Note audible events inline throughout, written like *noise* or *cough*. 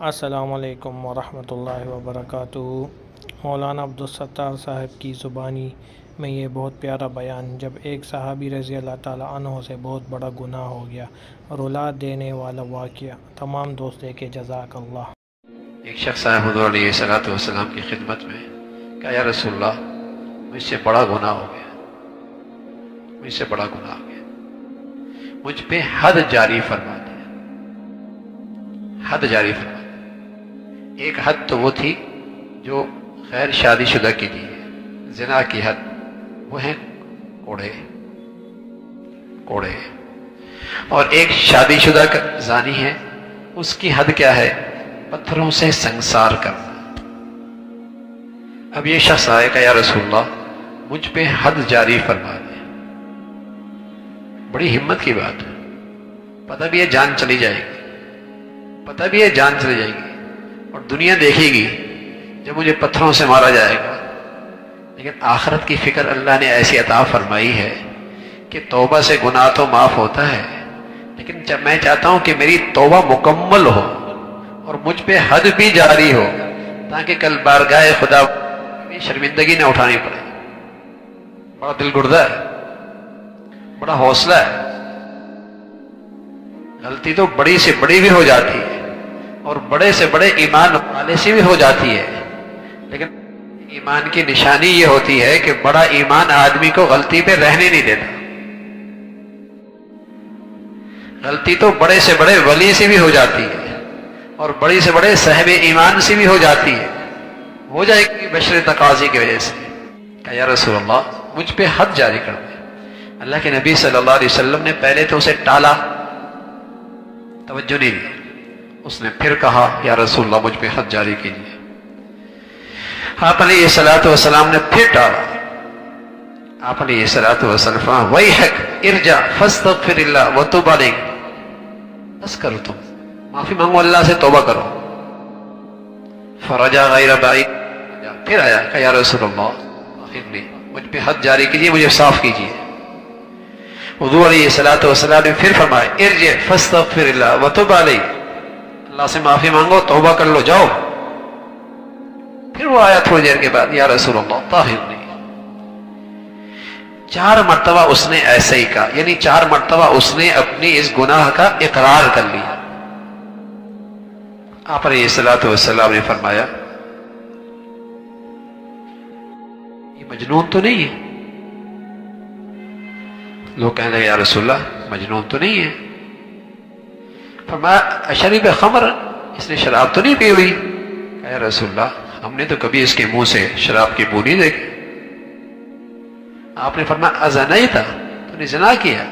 असलकम वरहमल वबरक मौलाना अब्दुलसत्तार साहब की ज़ुबानी में ये बहुत प्यारा बयान, जब एक सहाबी रज़ी अल्लाह तहों से बहुत बड़ा गुनाह हो गया रुला देने वाला वाक़ तमाम दोस्त के जजाक अल्लाह एक शख्स सलाम की खिदमत में क्या या रसोल्ला मुझसे बड़ा गुनाह हो गया, मुझसे बड़ा गुनाह हो गया। मुझ पे हद जारी फरमा दिया, हद जारी फरमा एक हद तो वो थी जो खैर शादीशुदा की थी। जिना की हद। वो है कोड़े। कोड़े। और एक शादीशुदा जानी है, उसकी हद क्या है? पत्थरों से संसार करना। अब ये शख्स आएगा, या रसूल्ला मुझ पे हद जारी फरमा दे। बड़ी हिम्मत की बात। है पता भी है जान चली जाएगी। पता भी है जान चली जाएगी। और दुनिया देखेगी जब मुझे पत्थरों से मारा जाएगा। लेकिन आखरत की फ़िक्र अल्लाह ने ऐसी अता फरमाई है कि तोबा से गुनाह तो माफ़ होता है, लेकिन जब मैं चाहता हूँ कि मेरी तोबा मुकम्मल हो और मुझ पे हद भी जारी हो, ताकि कल बार गाय खुदा शर्मिंदगी ना उठानी पड़े। बड़ा दिल गुर्दा है, बड़ा हौसला है। गलती तो बड़ी से बड़ी भी हो जाती है। और बड़े से बड़े ईमान वाले से भी हो जाती है। लेकिन ईमान की निशानी ये होती है कि बड़ा ईमान आदमी को गलती पे रहने नहीं देता। गलती तो बड़े से बड़े वली से भी हो जाती है और बड़ी से बड़े सहब ईमान से भी हो जाती है। हो जाएगी बशर तकाजी की वजह से। क्या रसूल मुझ पे हद जारी कर दे। अल्लाह के नबी सल्लल्लाहु अलैहि वसल्लम ने पहले तो उसे टाला, तवज्जो नहीं दी। उसने फिर कहा, या रसूल्ला मुझ पर हद जारी कीजिए। आपने सलात वसलाम ने फिर टाला। आपने ये सलात वसलफा वही हक, इर्जा फस्त फिर वो तो बस करो तुम। माफ़ी मांगो, अल्लाह से तोबा करो। फरजा गैर बाई फिर आया क्या या रसूल्ला मुझ पर हद जारी कीजिए, मुझे साफ़ कीजिए। उदू सलात वसलाम ने फिर फरमाया, इर्ज फस्त फिर वो तो अल्लाह से माफ़ी मांगो, तोबा कर लो, जाओ। फिर वो आया थोड़ी देर के बाद, या रसूल ताहिर नहीं। चार मरतबा उसने ऐसे ही कहा, यानी चार मरतबा उसने अपनी इस गुनाह का इकरार कर लिया। आपने सलात वसलाम ने फरमाया, ये मजनून तो नहीं है। लोग कहने लगे, या रसुल्ला मजनून तो नहीं है। फरमाया, अशरीब खमर, इसने शराब तो नहीं पी हुई? कह रसुल्ला हमने तो कभी इसके मुँह से शराब की बू नहीं देखी। आपने फरमाया अजना ही था, तूने जना किया?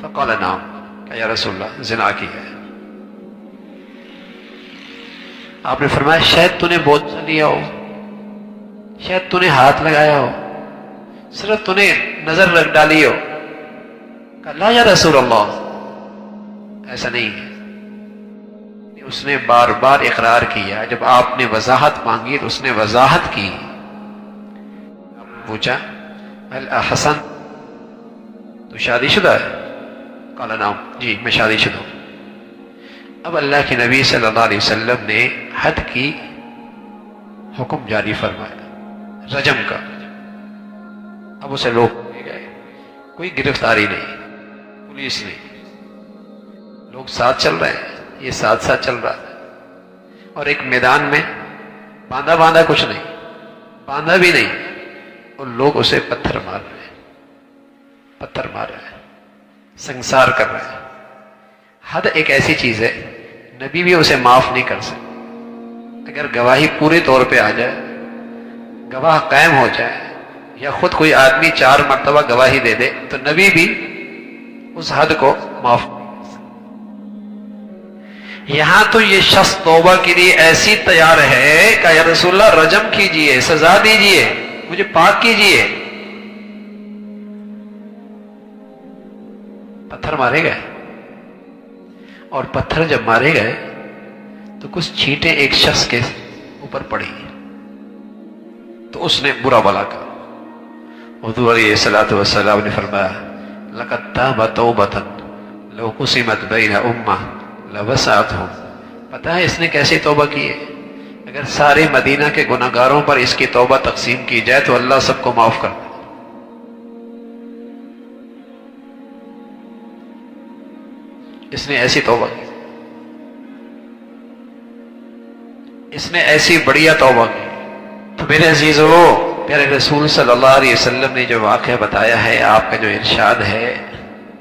तो कौल नाम। कह रसुल्ला जना किया आपने फरमाया, शायद तूने बोझ लिया हो, शायद तूने हाथ लगाया हो, सिर्फ़ तूने नज़र रख डाली हो। कहा या रसूल अल्लाह ऐसा नहीं है। उसने बार बार इकरार किया। जब आपने वजाहत मांगी तो उसने वजाहत की। पूछा, अल हसन तो शादीशुदा है? काला, नाम, जी, मैं शादीशुदा हूँ। अब अल्लाह के नबी सल्लल्लाहु अलैहि वसल्लम ने हद की हुक्म जारी फरमाया, रजम का। अब उसे लोग गए। कोई गिरफ्तारी नहीं, पुलिस नहीं। लोग साथ चल रहे हैं। ये साथ साथ चल रहा था। और एक मैदान में बांधा बांधा कुछ नहीं, बांधा भी नहीं, और लोग उसे पत्थर मार रहे हैं, पत्थर मार रहे हैं, संसार कर रहे हैं। हद एक ऐसी चीज़ है, नबी भी उसे माफ़ नहीं कर सकते। अगर गवाही पूरे तौर पे आ जाए, गवाह कायम हो जाए, या खुद कोई आदमी चार मरतबा गवाही दे दे तो नबी भी उस हद को माफ़ यहाँ तो ये शख्स तोबा के लिए ऐसी तैयार है का या रसुल्ला रजम कीजिए, सजा दीजिए, मुझे पाक कीजिए। पत्थर मारे गए। और पत्थर जब मारे गए तो कुछ छींटे एक शख्स के ऊपर पड़ी। तो उसने बुरा भला कहा। सलात वसलाम ने फरमाया लकत्ता बतो बतन लो कुसिमत बैन उम्मा। लवसात हो। पता है इसने कैसी तोबा की है? अगर सारे मदीना के गुनागारों पर इसकी तोबा तकसीम की जाए तो अल्लाह सबको माफ़ कर दे। इसने ऐसी तोबा की। इसने ऐसी बढ़िया तोबा की। तो मेरे अज़ीज़ हो प्यारे रसूल सल्लल्लाहु अलैहि वसल्लम ने जो वाक़ बताया है, आपका जो इरशाद है,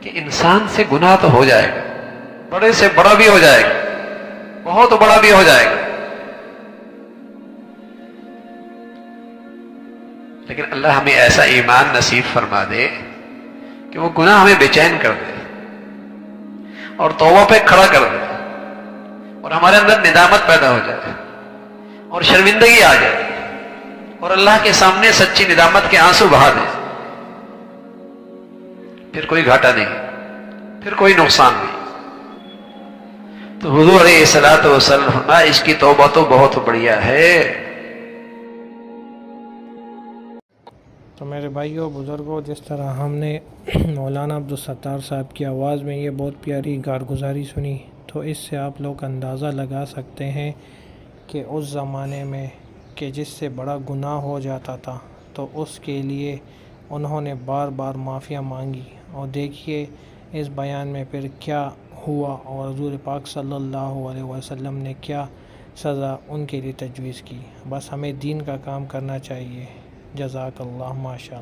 कि इंसान से गुनाह तो हो जाएगा। बड़े से बड़ा भी हो जाएगा। बहुत बड़ा भी हो जाएगा। लेकिन अल्लाह हमें ऐसा ईमान नसीब फरमा दे कि वो गुनाह हमें बेचैन कर दे और तोबा पे खड़ा कर दे और हमारे अंदर निदामत पैदा हो जाए और शर्मिंदगी आ जाए और अल्लाह के सामने सच्ची निदामत के आँसू बहा दे। फिर कोई घाटा नहीं, फिर कोई नुकसान नहीं। तो हजूर सलात वसलम इसकी तोबा तो बहुत बढ़िया है। तो मेरे भाइयों, बुज़ुर्गों, जिस तरह हमने *clears throat* मौलाना अब्दुलसत्तार साहब की आवाज़ में ये बहुत प्यारी कारगुजारी सुनी तो इससे आप लोग अंदाज़ा लगा सकते हैं कि उस ज़माने में कि जिससे बड़ा गुनाह हो जाता था तो उसके लिए उन्होंने बार बार माफ़िया मांगी। और देखिए, इस बयान में फिर क्या हुआ और हजूर पाक सल्लल्लाहु अलैहि वसल्लम ने क्या सज़ा उनके लिए तजवीज़ की? बस हमें दीन का काम करना चाहिए। जज़ाकल्ला माशा